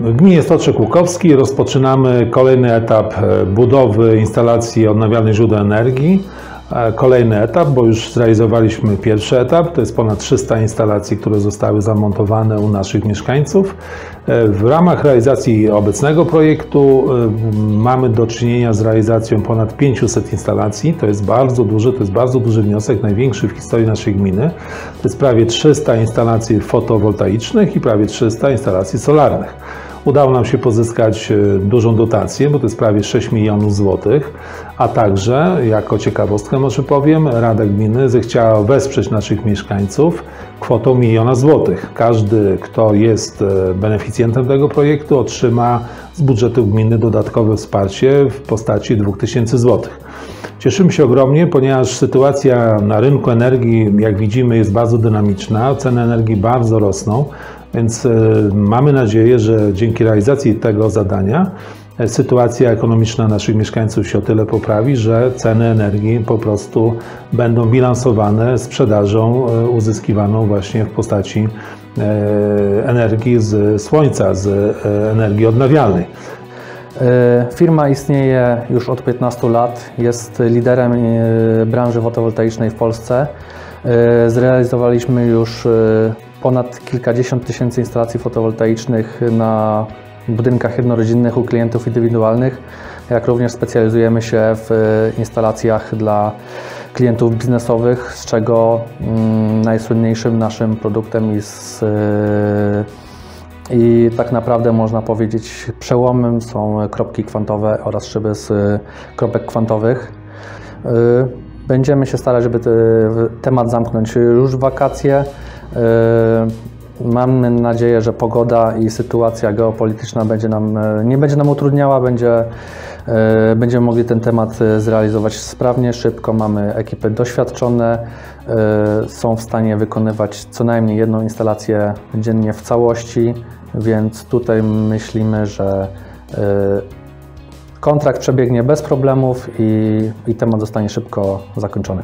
Gminie Stoczek Łukowski rozpoczynamy kolejny etap e, budowy instalacji odnawialnych źródeł energii. E, Kolejny etap, bo już zrealizowaliśmy pierwszy etap, to jest ponad 300 instalacji, które zostały zamontowane u naszych mieszkańców. E, W ramach realizacji obecnego projektu mamy do czynienia z realizacją ponad 500 instalacji. To jest bardzo duży, to jest bardzo duży wniosek, największy w historii naszej gminy. To jest prawie 300 instalacji fotowoltaicznych i prawie 300 instalacji solarnych. Udało nam się pozyskać e, dużą dotację, bo to jest prawie 6 milionów złotych, a także, jako ciekawostkę może powiem, Rada Gminy zechciała wesprzeć naszych mieszkańców kwotą miliona złotych. Każdy, kto jest e, beneficjentem tego projektu, otrzyma z budżetu gminy dodatkowe wsparcie w postaci 2000 złotych. Cieszymy się ogromnie, ponieważ sytuacja na rynku energii, jak widzimy, jest bardzo dynamiczna, ceny energii bardzo rosną, więc e, mamy nadzieję, że dzięki realizacji tego zadania e, sytuacja ekonomiczna naszych mieszkańców się o tyle poprawi, że ceny energii po prostu będą bilansowane sprzedażą e, uzyskiwaną właśnie w postaci energii z słońca, z energii odnawialnej. Firma istnieje już od 15 lat, jest liderem branży fotowoltaicznej w Polsce. Zrealizowaliśmy już ponad kilkadziesiąt tysięcy instalacji fotowoltaicznych na budynkach jednorodzinnych u klientów indywidualnych, jak również specjalizujemy się w e, instalacjach dla klientów biznesowych, z czego mm, najsłynniejszym naszym produktem jest e, i tak naprawdę można powiedzieć przełomem są kropki kwantowe oraz szyby z y, kropek kwantowych. Będziemy się starać, żeby te- temat zamknąć już w wakacje. Y, Mamy nadzieję, że pogoda i sytuacja geopolityczna będzie nam, y, nie będzie nam utrudniała, będzie, y, będziemy mogli ten temat y, zrealizować sprawnie, szybko. Mamy ekipy doświadczone, są w stanie wykonywać co najmniej jedną instalację dziennie w całości, więc tutaj myślimy, że kontrakt przebiegnie bez problemów i, i temat zostanie szybko zakończony.